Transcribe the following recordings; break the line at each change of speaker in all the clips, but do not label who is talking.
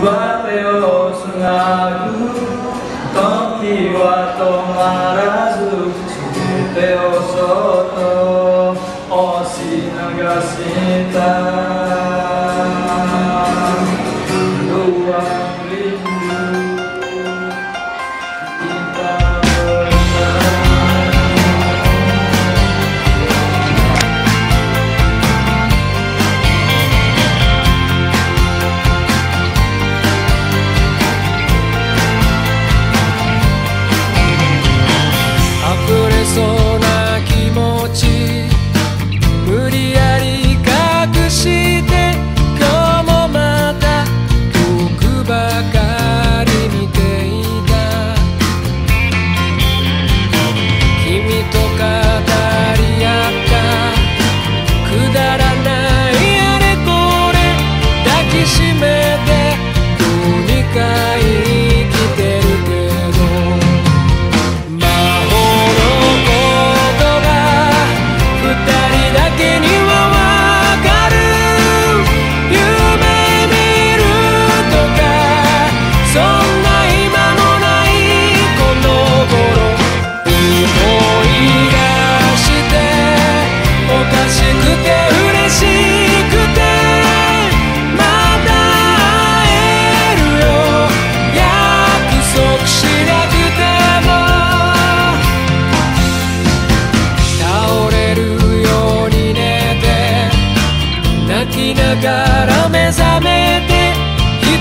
Deus, oh, oh, oh, oh, oh, oh, oh, oh, oh, oh, oh, oh,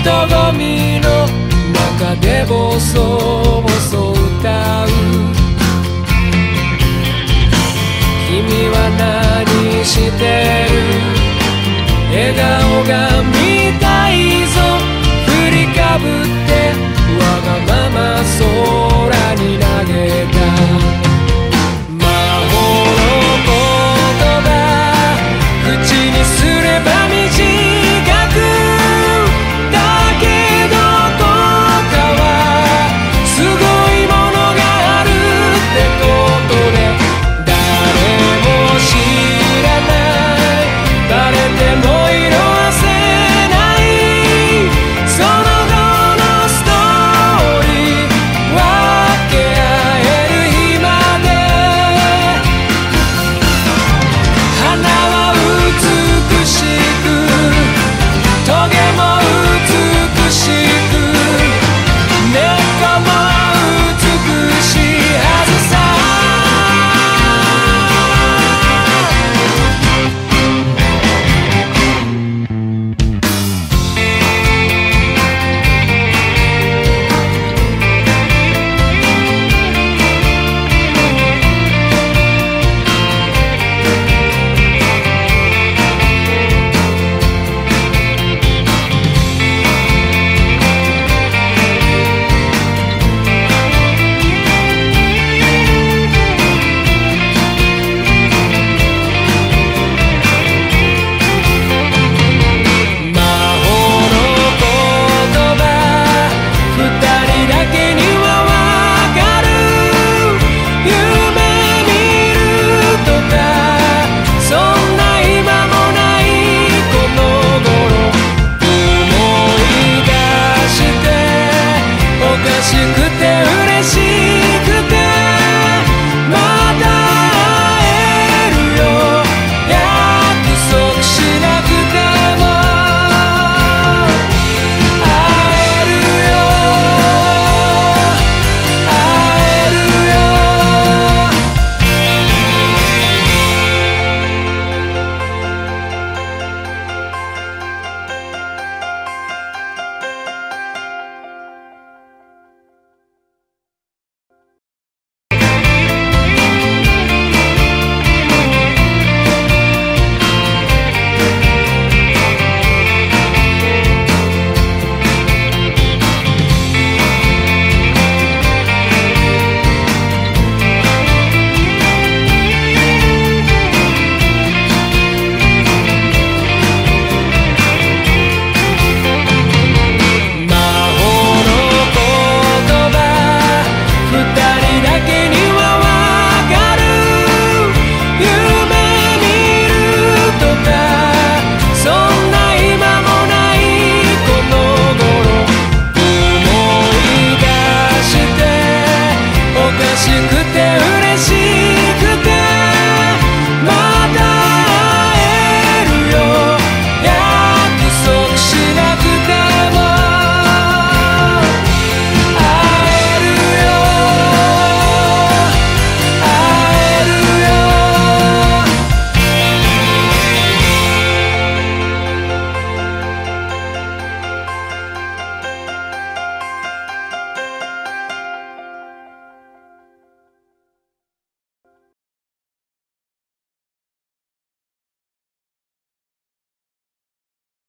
鏡の中でボソボソ歌う。君は何してる？笑顔